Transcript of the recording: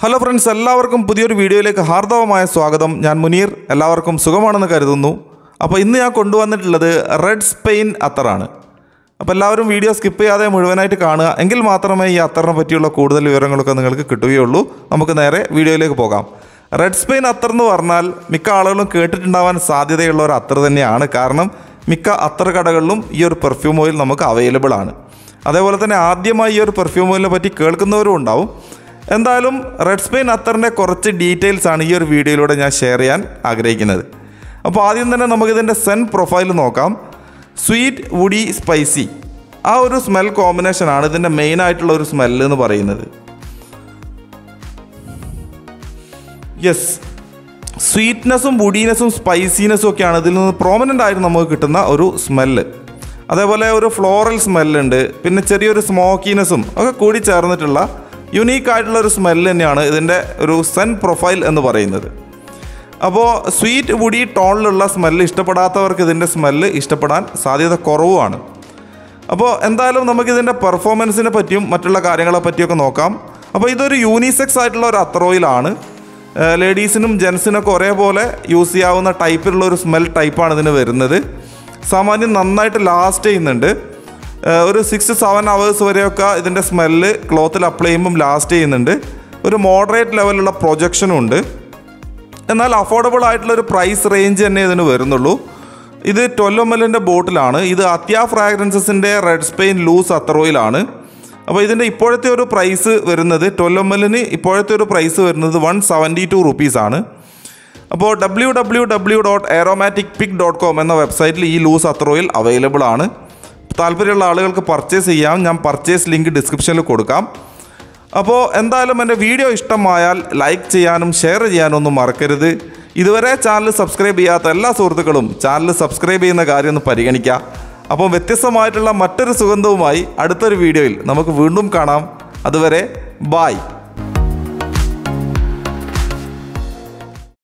Hello friends എല്ലാവർക്കും പുതിയൊരു വീഡിയോയിലേക്ക് ഹാർദവമായ സ്വാഗതം. ഞാൻ മുനീർ. എല്ലാവർക്കും സുഖമാണെന്ന് കരുതുന്നു. അപ്പോൾ ഇന്ന് ഞാൻ കൊണ്ടുവന്നിട്ടുള്ളത് റെഡ് സ്പെയിൻ അത്തറാണ് അപ്പോൾ എല്ലാവരും വീഡിയോ സ്കിപ്പ് ചെയ്യാതെ മുഴുവനായിട്ട് കാണുക. എങ്കിൽ മാത്രമേ ഈ അത്തറിനെ പറ്റിയുള്ള കൂടുതൽ വിവരങ്ങളൊക്കെ നിങ്ങൾക്ക് കിട്ടുകയുള്ളൂ. നമുക്ക് നേരെ വീഡിയോയിലേക്ക് പോകാം. റെഡ് സ്പെയിൻ അത്തർ എന്ന് പറഞ്ഞാൽ മിക്ക ആളുകളും കേട്ടിട്ടുണ്ടാവാൻ സാധ്യതയുള്ള ഒരു അത്തർ തന്നെയാണ്. കാരണം മിക്ക അത്തർ കടകളിലും ഈ ഒരു പെർഫ്യൂം ഓയിൽ നമുക്ക് അവൈലബിൾ ആണ്. അതേപോലെ തന്നെ ആദ്യമായി ഈ ഒരു പെർഫ്യൂം ഓയിലിനെ പറ്റി കേൾക്കുന്നവരും ഉണ്ടാവും. എന്തായാലും റെഡ് സ്പെയിൻ അത്തറിന്റെ കുറച്ച് ഡീറ്റെയിൽസ് ആണ് ഈ ഒരു വീഡിയോയിലൂടെ ഞാൻ ഷെയർ ചെയ്യാൻ ആഗ്രഹിക്കുന്നത്. അപ്പോൾ ആദ്യം തന്നെ നമുക്കിതിന്റെ സെൻ പ്രൊഫൈൽ നോക്കാം. സ്വീറ്റ് വുഡി സ്പൈസി ആ ഒരു സ്മെൽ കോമ്പിനേഷൻ ആണ് ഇതിന്റെ മെയിൻ ആയിട്ടുള്ള ഒരു സ്മെല്ല് എന്ന് പറയുന്നത്. യെസ് സ്വീറ്റ്നെസ്സും വുഡീനെസ്സും സ്പൈസിനെസ്സും ഒക്കെയാണ് ഇതിൽ നിന്ന് പ്രോമിനന്റ് ആയിട്ട് നമുക്ക് കിട്ടുന്ന ഒരു സ്മെല്ല് അതേപോലെ ഒരു ഫ്ലോറൽ സ്മെല്ലുണ്ട് പിന്നെ ചെറിയൊരു സ്മോക്കിനെസ്സും ഒക്കെ കൂടി ചേർന്നിട്ടുള്ള യുണീക്ക് ആയിട്ടുള്ള ഒരു സ്മെല്ല് തന്നെയാണ് ഇതിന്റെ ഒരു സെൻ പ്രൊഫൈൽ എന്ന് പറയുന്നത്. അപ്പോൾ സ്വീറ്റ് വുഡി ടോണിലുള്ള സ്മെല്ല് ഇഷ്ടപ്പെടാത്തവർക്ക് ഇതിന്റെ സ്മെല്ല് ഇഷ്ടപ്പെടാൻ സാധ്യത കുറവുമാണ്. അപ്പോൾ എന്തായാലും നമുക്കിതിന്റെ പെർഫോമൻസിനെ പറ്റിയും മറ്റുള്ള കാര്യങ്ങളെ പറ്റിയൊക്കെ നോക്കാം. അപ്പോൾ ഇതൊരു യൂണിസെക്സ് ആയിട്ടുള്ള ഒരു അത്രോയിലാണ് ലേഡീസിനും ജെൻസിനൊക്കെ ഒരേപോലെ യൂസ് ചെയ്യാവുന്ന ടൈപ്പിലുള്ള ഒരു സ്മെൽ ടൈപ്പാണ് ഇതിന് വരുന്നത്. സാമാന്യം നന്നായിട്ട് ലാസ്റ്റ് ചെയ്യുന്നുണ്ട്. ഒരു സിക്സ് സെവൻ അവേഴ്സ് വരെയൊക്കെ ഇതിന്റെ സ്മെല്ല് ക്ലോത്തിൽ അപ്ലൈ ചെയ്യുമ്പം ലാസ്റ്റ് ചെയ്യുന്നുണ്ട്. ഒരു മോഡറേറ്റ് ലെവലുള്ള പ്രൊജക്ഷനും ഉണ്ട്. എന്നാൽ അഫോർഡബിൾ ആയിട്ടുള്ള ഒരു പ്രൈസ് റേഞ്ച് തന്നെ ഇതിന് വരുന്നുള്ളൂ. ഇത് ട്വൽവ് എം എല്ലിന്റെ ബോട്ടിലാണ് ഇത് അത്യാ ഫ്രാഗ്രൻസസിന്റെ റെഡ് സ്പെയിൻ ലൂസ് അത്തറോയിലാണ് അപ്പോൾ ഇതിന്റെ ഇപ്പോഴത്തെ ഒരു പ്രൈസ് വരുന്നത് ട്വൽവ് എം എല്ലിന് ഇപ്പോഴത്തെ ഒരു പ്രൈസ് വരുന്നത് വൺ സെവന്റി ടു റുപ്പീസാണ് അപ്പോൾ W W W dot aromatic pick dot com എന്ന വെബ്സൈറ്റിൽ ഈ ലൂസ് അത്രോയിൽ അവൈലബിൾ ആണ്. താല്പര്യമുള്ള ആളുകൾക്ക് പർച്ചേസ് ചെയ്യാം. ഞാൻ പർച്ചേസ് ലിങ്ക് ഡിസ്ക്രിപ്ഷനിൽ കൊടുക്കാം. അപ്പോൾ എന്തായാലും എന്റെ വീഡിയോ ഇഷ്ടമായാൽ ലൈക്ക് ചെയ്യാനും ഷെയർ ചെയ്യാനും ഒന്നും മറക്കരുത്. ഇതുവരെ ചാനൽ സബ്സ്ക്രൈബ് ചെയ്യാത്ത എല്ലാ സുഹൃത്തുക്കളും ചാനൽ സബ്സ്ക്രൈബ് ചെയ്യുന്ന കാര്യം ഒന്ന് പരിഗണിക്കുക അപ്പോൾ വ്യത്യസ്തമായിട്ടുള്ള മറ്റൊരു സുഗന്ധവുമായി അടുത്തൊരു വീഡിയോയിൽ നമുക്ക് വീണ്ടും കാണാം. അതുവരെ ബായ്